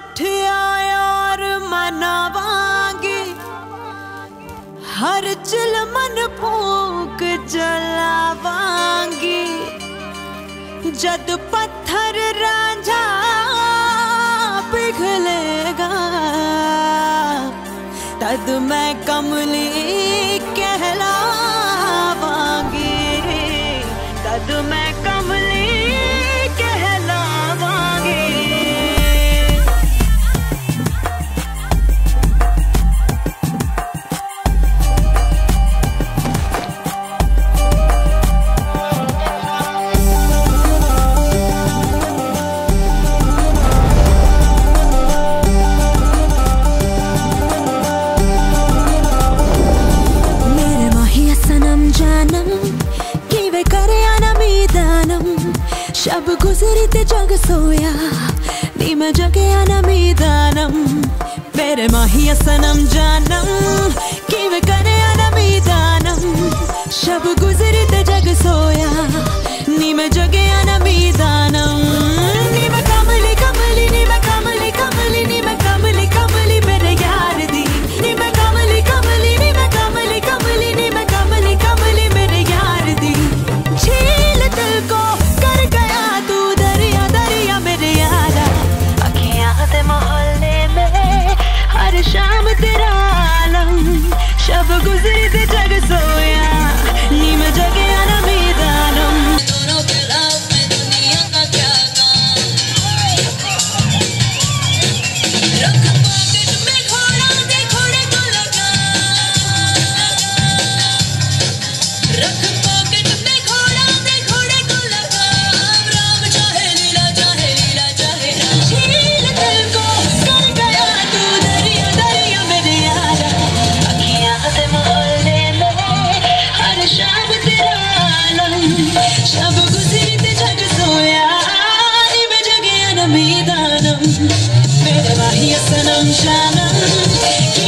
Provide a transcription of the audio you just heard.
उठिया और मनावांगी। हर चिल मन फूक जलावांगी। जद पत्थर राजा पिघलेगा, तद मैं कमली कहलावांगी। तद मैं शब गुजरी ते जग सोया, नीम जगे अनमीदानम मेरे माहिया सनम जानम, किव करे अनमीदानम शब गुजरी ते जग सोया, नीम जगे canım Merhaba ya sanım canım